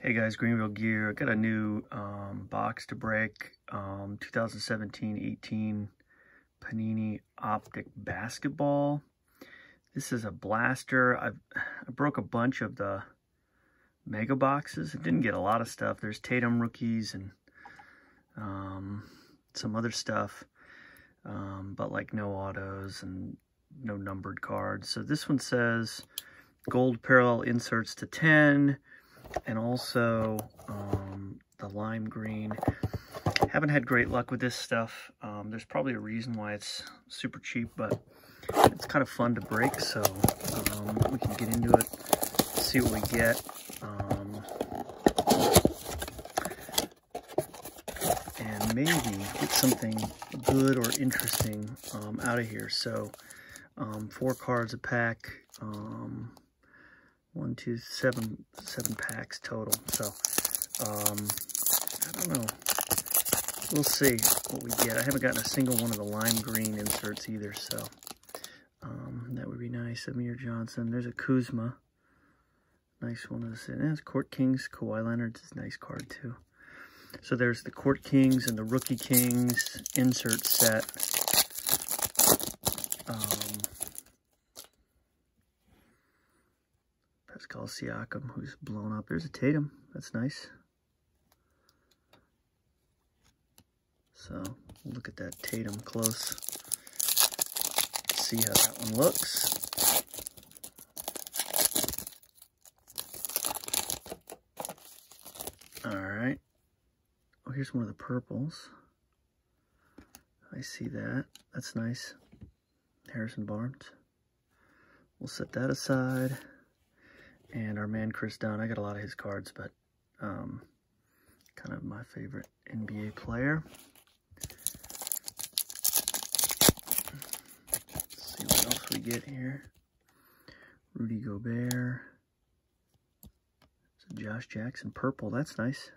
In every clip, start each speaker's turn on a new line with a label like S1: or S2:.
S1: Hey guys, Greenville Gear. I got a new um, box to break. Um, 2017-18 Panini Optic Basketball. This is a blaster. I've, I broke a bunch of the mega boxes. It didn't get a lot of stuff. There's Tatum rookies and um, some other stuff. Um, but like no autos and no numbered cards. So this one says gold parallel inserts to 10 and also um, the lime green. Haven't had great luck with this stuff. Um, there's probably a reason why it's super cheap, but it's kind of fun to break, so um, we can get into it, see what we get. Um, and maybe get something good or interesting um, out of here. So um, four cards a pack. One, two, seven, seven packs total. So, um, I don't know. We'll see what we get. I haven't gotten a single one of the lime green inserts either, so um, that would be nice. Amir Johnson. There's a Kuzma. Nice one of this. And there's Court Kings. Kawhi Leonard's a nice card, too. So there's the Court Kings and the Rookie Kings insert set. Um, Pascal Siakam, who's blown up. There's a Tatum. That's nice. So, look at that Tatum close. See how that one looks. Alright. Oh, here's one of the purples. I see that. That's nice. Harrison Barnes. We'll set that aside and our man Kris Dunn. I got a lot of his cards, but um, kind of my favorite NBA player. Let's see what else we get here. Rudy Gobert. A Josh Jackson purple. That's nice.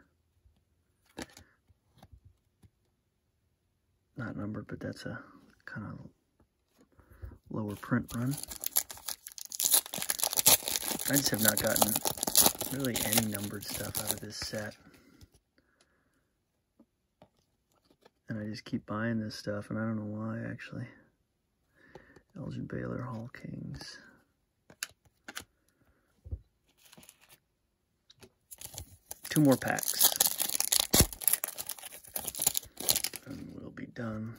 S1: Not numbered, but that's a kind of lower print run. I just have not gotten really any numbered stuff out of this set. And I just keep buying this stuff, and I don't know why, actually. Elgin Baylor, Hall Kings. Two more packs. And we'll be done.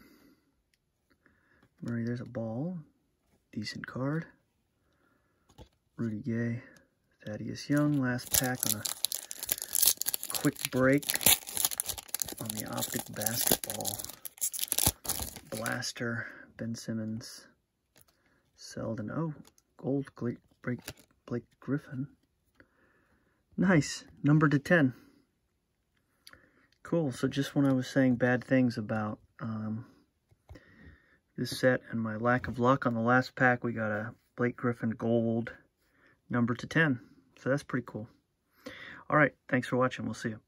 S1: Murray, there's a ball. Decent card. Rudy Gay, Thaddeus Young, last pack on a quick break on the Optic Basketball. Blaster, Ben Simmons, Selden. Oh, gold break Blake Griffin. Nice, number to 10. Cool, so just when I was saying bad things about um, this set and my lack of luck on the last pack, we got a Blake Griffin gold number to 10. So that's pretty cool. All right. Thanks for watching. We'll see you.